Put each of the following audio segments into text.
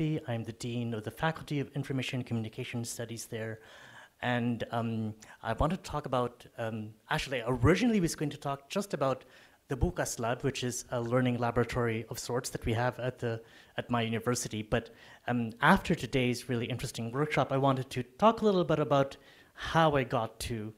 University. I'm the Dean of the Faculty of Information and Communication Studies there. And um, I want to talk about, um, actually, originally was going to talk just about the Bukas Lab, which is a learning laboratory of sorts that we have at, the, at my university. But um, after today's really interesting workshop, I wanted to talk a little bit about how I got to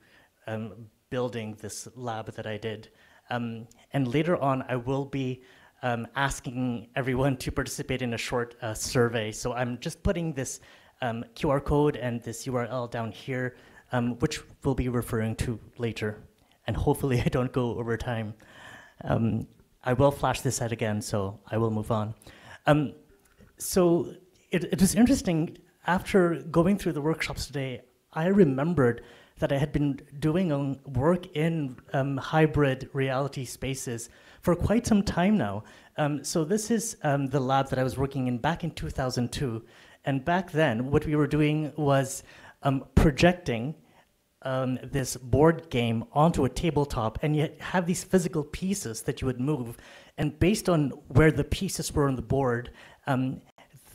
um, building this lab that I did. Um, and later on, I will be um, asking everyone to participate in a short uh, survey. So I'm just putting this um, QR code and this URL down here, um, which we'll be referring to later. And hopefully I don't go over time. Um, I will flash this out again, so I will move on. Um, so it, it was interesting, after going through the workshops today, I remembered that I had been doing work in um, hybrid reality spaces for quite some time now. Um, so this is um, the lab that I was working in back in 2002. And back then, what we were doing was um, projecting um, this board game onto a tabletop, and you have these physical pieces that you would move. And based on where the pieces were on the board, um,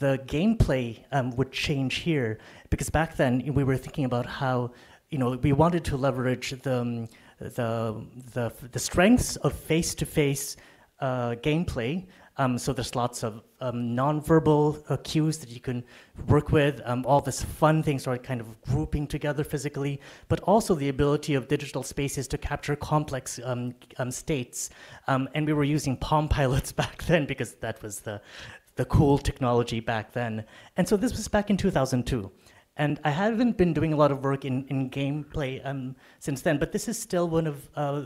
the gameplay um, would change here. Because back then, we were thinking about how you know, we wanted to leverage the, um, the, the, the strengths of face-to-face uh, gameplay. Um, so there's lots of um, nonverbal uh, cues that you can work with, um, all this fun things are kind of grouping together physically, but also the ability of digital spaces to capture complex um, states. And we were using Palm Pilots back then because that was the, the cool technology back then. And so this was back in 2002. And I haven't been doing a lot of work in, in gameplay um, since then, but this is still one of, uh,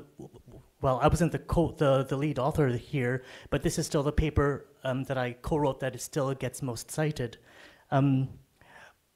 well, I wasn't the, co the, the lead author here, but this is still the paper um, that I co-wrote that still gets most cited. Um,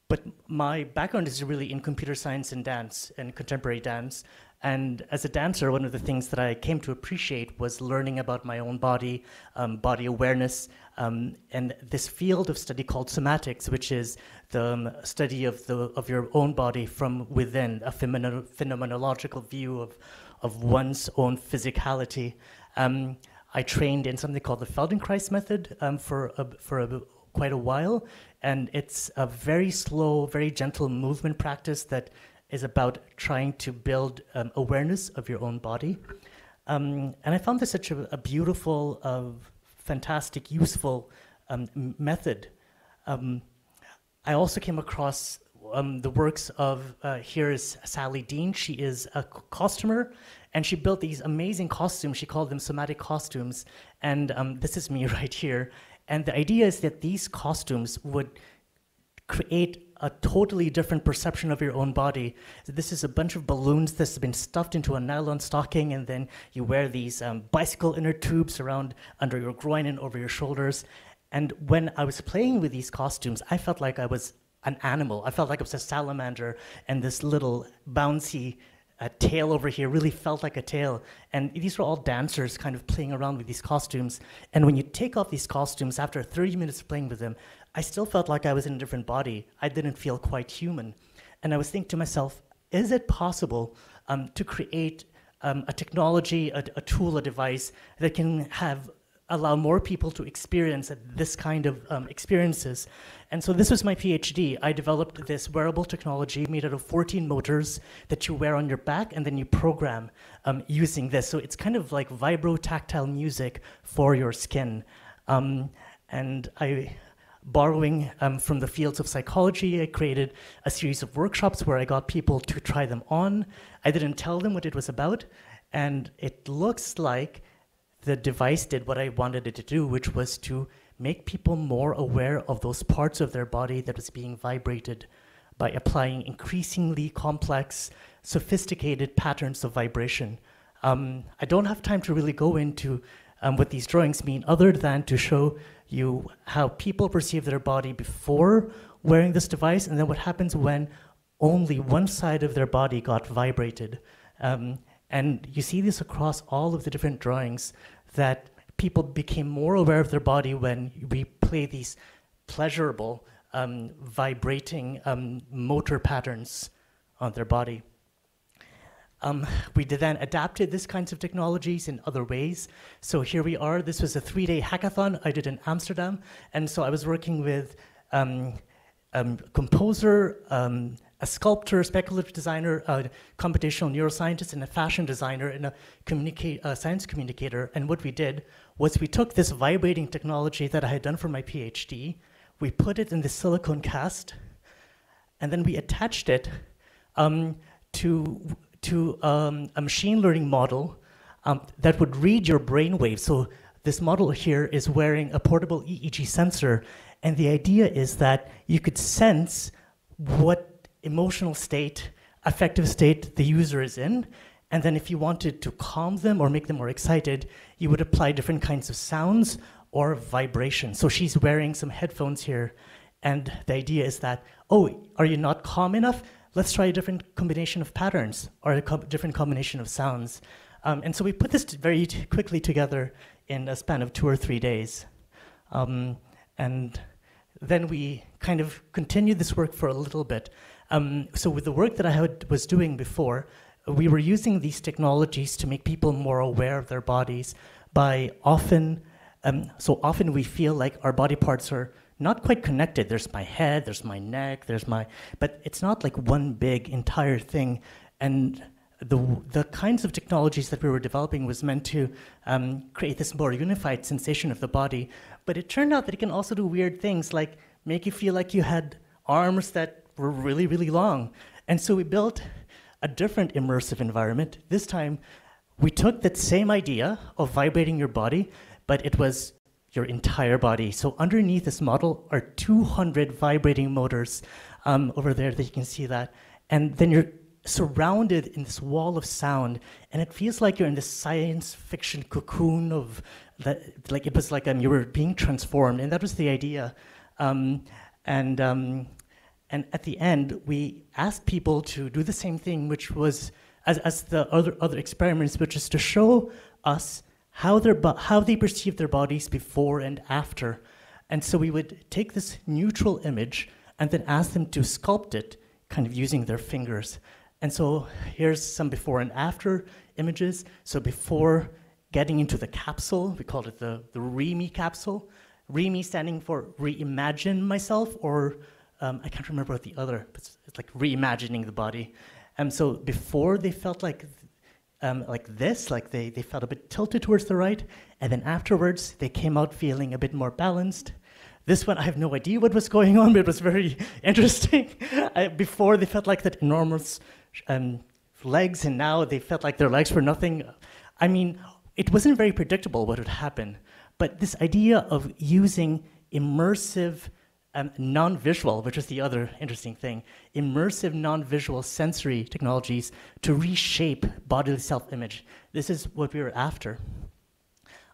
but my background is really in computer science and dance and contemporary dance. And as a dancer, one of the things that I came to appreciate was learning about my own body, um, body awareness, um, and this field of study called somatics, which is the um, study of, the, of your own body from within, a phenomenological view of, of one's own physicality. Um, I trained in something called the Feldenkrais method um, for, a, for a, quite a while, and it's a very slow, very gentle movement practice that is about trying to build um, awareness of your own body. Um, and I found this such a, a beautiful, uh, fantastic, useful um, method. Um, I also came across um, the works of, uh, here is Sally Dean. She is a costumer, and she built these amazing costumes. She called them somatic costumes, and um, this is me right here. And the idea is that these costumes would create a totally different perception of your own body. This is a bunch of balloons that's been stuffed into a nylon stocking, and then you wear these um, bicycle inner tubes around under your groin and over your shoulders. And when I was playing with these costumes, I felt like I was an animal. I felt like I was a salamander, and this little bouncy uh, tail over here really felt like a tail. And these were all dancers kind of playing around with these costumes. And when you take off these costumes after 30 minutes of playing with them, I still felt like I was in a different body. I didn't feel quite human. And I was thinking to myself, is it possible um, to create um, a technology, a, a, tool, a device that can have allow more people to experience this kind of um, experiences. And so this was my PhD. I developed this wearable technology made out of 14 motors that you wear on your back and then you program um, using this. So it's kind of like vibro-tactile music for your skin. Um, and I, borrowing um, from the fields of psychology, I created a series of workshops where I got people to try them on. I didn't tell them what it was about, and it looks like the device did what I wanted it to do, which was to make people more aware of those parts of their body that was being vibrated by applying increasingly complex, sophisticated patterns of vibration. Um, I don't have time to really go into um, what these drawings mean other than to show you how people perceive their body before wearing this device and then what happens when only one side of their body got vibrated. Um, and you see this across all of the different drawings that people became more aware of their body when we play these pleasurable, um, vibrating um, motor patterns on their body. Um, we then adapted these kinds of technologies in other ways. So here we are. This was a three-day hackathon I did in Amsterdam, and so I was working with um, um, composer, um, a sculptor, speculative designer, a computational neuroscientist, and a fashion designer, and a, communica- a science communicator. And what we did was we took this vibrating technology that I had done for my PhD, we put it in the silicone cast, and then we attached it um, to, to um, a machine learning model um, that would read your brain waves. So this model here is wearing a portable EEG sensor, and the idea is that you could sense what emotional state, affective state the user is in, and then if you wanted to calm them or make them more excited, you would apply different kinds of sounds or vibrations. So she's wearing some headphones here, and the idea is that, oh, are you not calm enough? Let's try a different combination of patterns or a co different combination of sounds. Um, and so we put this very quickly together in a span of two or three days. Um, and then we kind of continued this work for a little bit. Um, so with the work that I had, was doing before, we were using these technologies to make people more aware of their bodies by often, um, so often we feel like our body parts are not quite connected. There's my head, there's my neck, there's my, but it's not like one big entire thing. And the, the kinds of technologies that we were developing was meant to um, create this more unified sensation of the body. But it turned out that it can also do weird things like make you feel like you had arms that were really, really long. And so we built a different immersive environment. This time, we took that same idea of vibrating your body, but it was your entire body. So underneath this model are 200 vibrating motors um, over there that you can see that. And then you're surrounded in this wall of sound, and it feels like you're in this science fiction cocoon of that, like it was like um, you were being transformed, and that was the idea. Um, and um, and at the end, we asked people to do the same thing, which was, as, as the other, other experiments, which is to show us how, their how they perceive their bodies before and after. And so we would take this neutral image and then ask them to sculpt it, kind of using their fingers. And so here's some before and after images. So before getting into the capsule, we called it the, the ReMe capsule. ReMe standing for reimagine myself or um, I can't remember what the other, but it's, it's like reimagining the body. And so before they felt like um, like this, like they, they felt a bit tilted towards the right, and then afterwards they came out feeling a bit more balanced. This one, I have no idea what was going on, but it was very interesting. I, before they felt like that enormous um, legs, and now they felt like their legs were nothing. I mean, it wasn't very predictable what would happen, but this idea of using immersive um, non-visual, which is the other interesting thing, immersive non-visual sensory technologies to reshape bodily self-image. This is what we were after.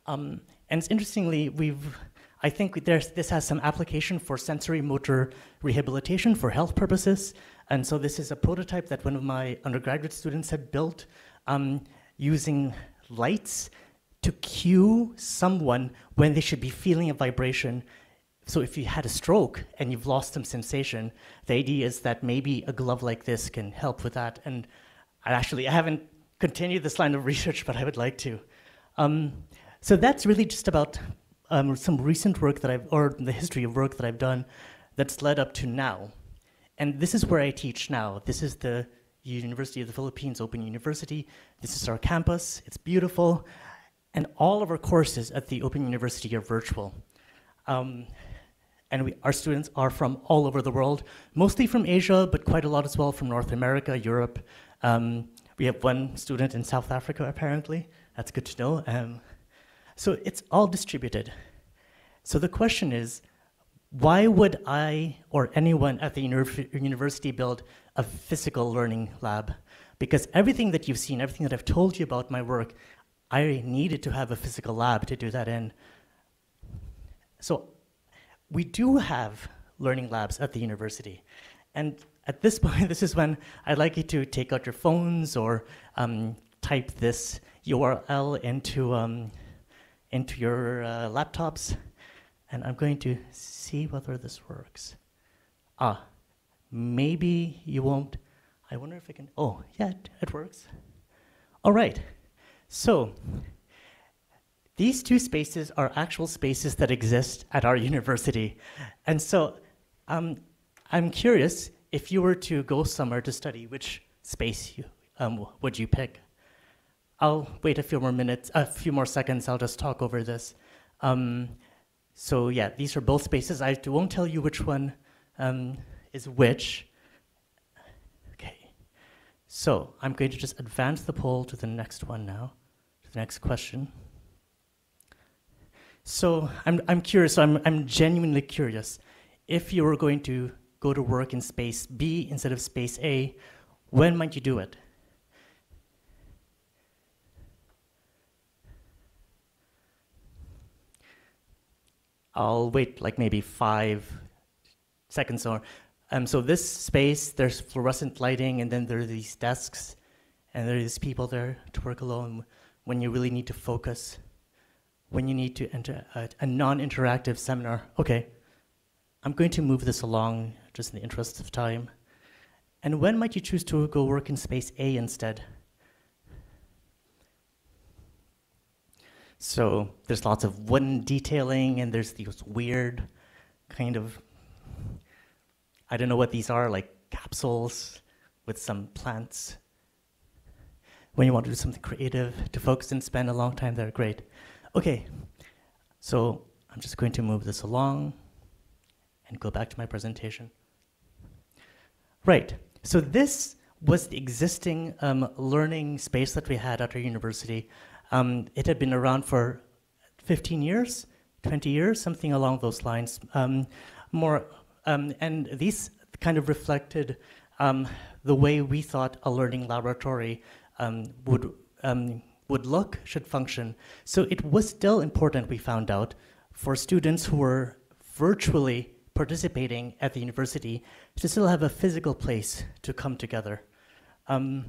Um, and interestingly, we've, I think this has some application for sensory motor rehabilitation for health purposes. And so this is a prototype that one of my undergraduate students had built um, using lights to cue someone when they should be feeling a vibration so if you had a stroke and you've lost some sensation, the idea is that maybe a glove like this can help with that. And I actually, I haven't continued this line of research, but I would like to. Um, so that's really just about um, some recent work that I've, or the history of work that I've done that's led up to now. And this is where I teach now. This is the University of the Philippines Open University. This is our campus. It's beautiful. And all of our courses at the Open University are virtual. Um, and we, our students are from all over the world, mostly from Asia, but quite a lot as well from North America, Europe. Um, we have one student in South Africa, apparently. That's good to know. Um, so it's all distributed. So the question is, why would I or anyone at the university build a physical learning lab? Because everything that you've seen, everything that I've told you about my work, I needed to have a physical lab to do that in. So we do have learning labs at the university. And at this point, this is when I'd like you to take out your phones or um, type this URL into, um, into your uh, laptops. And I'm going to see whether this works. Ah, maybe you won't. I wonder if I can, oh, yeah, it, it works. All right. So these two spaces are actual spaces that exist at our university. And so um, I'm curious if you were to go somewhere to study, which space you, um, would you pick? I'll wait a few more minutes, a few more seconds. I'll just talk over this. Um, so yeah, these are both spaces. I won't tell you which one um, is which. Okay. So I'm going to just advance the poll to the next one now, to the next question. So I'm, I'm curious, so I'm, I'm genuinely curious. If you were going to go to work in space B instead of space A, when might you do it? I'll wait like maybe five seconds or um, so this space there's fluorescent lighting and then there are these desks and there are these people there to work alone when you really need to focus when you need to enter a, a non-interactive seminar okay I'm going to move this along just in the interest of time and when might you choose to go work in space A instead So there's lots of wooden detailing, and there's these weird kind of, I don't know what these are, like capsules with some plants. When you want to do something creative, to focus and spend a long time there, great. Okay, so I'm just going to move this along and go back to my presentation. Right, so this was the existing um, learning space that we had at our university um, it had been around for 15 years, 20 years, something along those lines. Um, more, um, and these kind of reflected um, the way we thought a learning laboratory um, would would look, should function. So it was still important, we found out, for students who were virtually participating at the university to still have a physical place to come together. Um,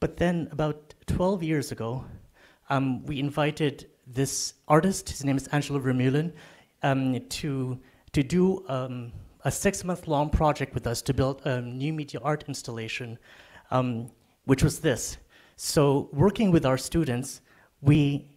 but then about 12 years ago, um, we invited this artist, his name is Angelo Vermeulen, um, to, to do um, a six month long project with us to build a new media art installation, um, which was this. So, working with our students, we,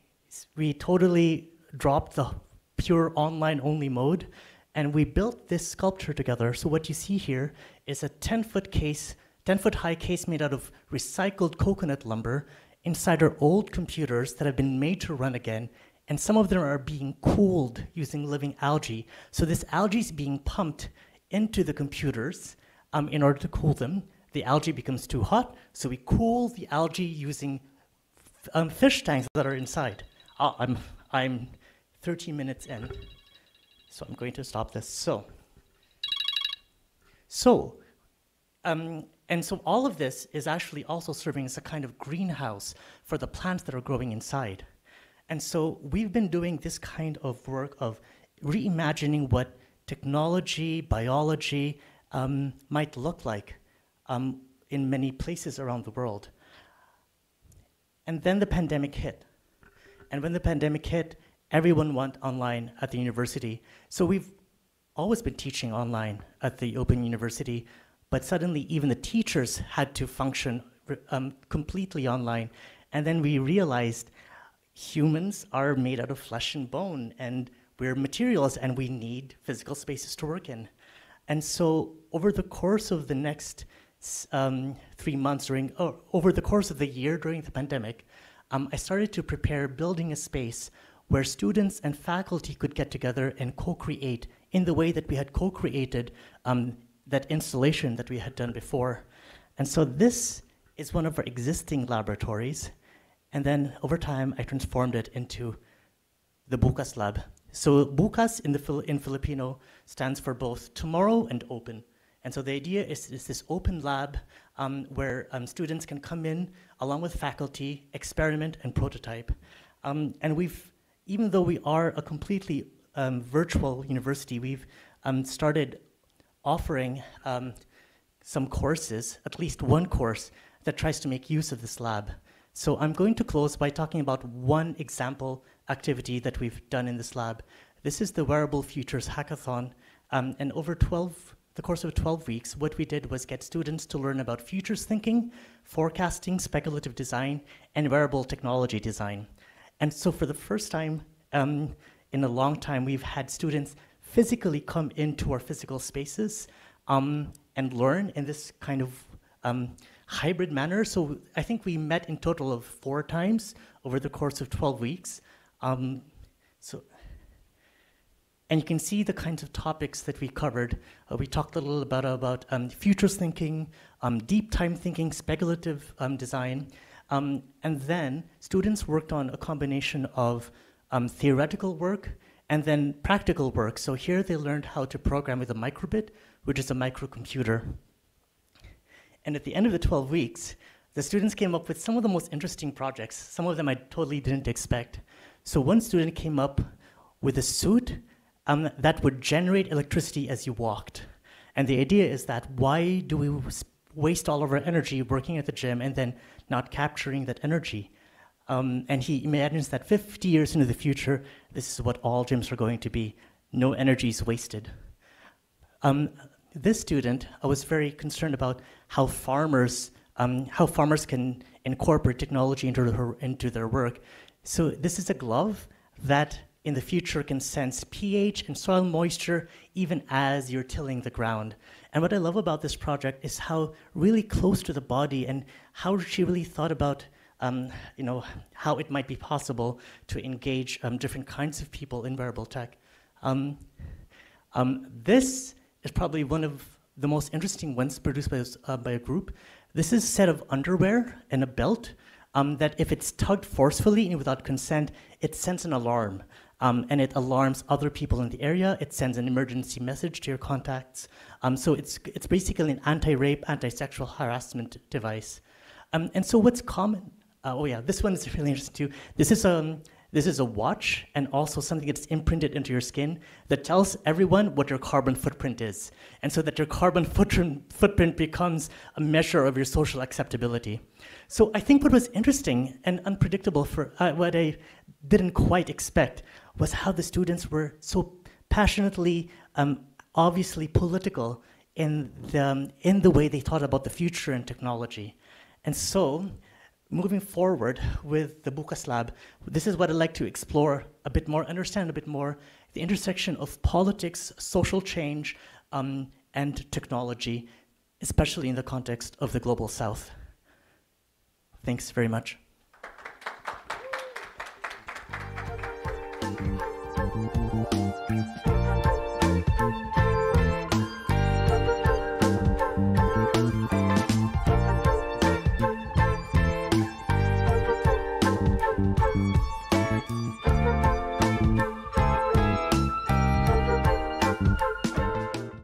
we totally dropped the pure online only mode and we built this sculpture together. So, what you see here is a 10 foot case, 10 foot high case made out of recycled coconut lumber inside our old computers that have been made to run again, and some of them are being cooled using living algae. So this algae is being pumped into the computers um, in order to cool them. The algae becomes too hot, so we cool the algae using um, fish tanks that are inside. Oh, I'm, I'm 13 minutes in, so I'm going to stop this. So, so um, and so all of this is actually also serving as a kind of greenhouse for the plants that are growing inside. And so we've been doing this kind of work of reimagining what technology, biology um, might look like um, in many places around the world. And then the pandemic hit. And when the pandemic hit, everyone went online at the university. So we've always been teaching online at the Open University, but suddenly even the teachers had to function um, completely online. And then we realized humans are made out of flesh and bone, and we're materials, and we need physical spaces to work in. And so over the course of the next um, three months during, oh, over the course of the year during the pandemic, um, I started to prepare building a space where students and faculty could get together and co-create in the way that we had co-created um, that installation that we had done before. And so this is one of our existing laboratories. And then over time, I transformed it into the Bukas Lab. So Bukas in, the in Filipino stands for both tomorrow and open. And so the idea is, is this open lab um, where um, students can come in along with faculty, experiment and prototype. Um, and we've, even though we are a completely um, virtual university, we've um, started offering um, some courses, at least one course, that tries to make use of this lab. So I'm going to close by talking about one example activity that we've done in this lab. This is the Wearable Futures Hackathon, and over 12, the course of 12 weeks, what we did was get students to learn about futures thinking, forecasting, speculative design, and wearable technology design. And so for the first time um, in a long time, we've had students physically come into our physical spaces um, and learn in this kind of um, hybrid manner. So I think we met in total of four times over the course of 12 weeks. Um, so, and you can see the kinds of topics that we covered. Uh, we talked a little about, about um, futures thinking, um, deep time thinking, speculative um, design, um, and then students worked on a combination of um, theoretical work and then practical work. So here they learned how to program with a microbit, which is a microcomputer. And at the end of the 12 weeks, the students came up with some of the most interesting projects. Some of them I totally didn't expect. So one student came up with a suit um, that would generate electricity as you walked. And the idea is that why do we waste all of our energy working at the gym and then not capturing that energy? Um, and he imagines that 50 years into the future, this is what all gyms are going to be. No energy is wasted. Um, this student, I was very concerned about how farmers, um, how farmers can incorporate technology into their, into their work. So this is a glove that in the future can sense pH and soil moisture even as you're tilling the ground. And what I love about this project is how really close to the body and how she really thought about um, you know, how it might be possible to engage um, different kinds of people in wearable tech. Um, um this is probably one of the most interesting ones produced by, uh, by a group. This is a set of underwear and a belt um, that if it's tugged forcefully and without consent, it sends an alarm. Um, and it alarms other people in the area. It sends an emergency message to your contacts. Um, so it's, it's basically an anti-rape, anti-sexual harassment device. Um, and so what's common uh, oh yeah, this one is really interesting too. This is um, this is a watch and also something that's imprinted into your skin that tells everyone what your carbon footprint is, and so that your carbon footprint footprint becomes a measure of your social acceptability. So I think what was interesting and unpredictable for uh, what I didn't quite expect was how the students were so passionately, um, obviously political in the, um, in the way they thought about the future and technology. And so moving forward with the Bukas Lab, this is what I'd like to explore a bit more, understand a bit more the intersection of politics, social change, um, and technology, especially in the context of the Global South. Thanks very much.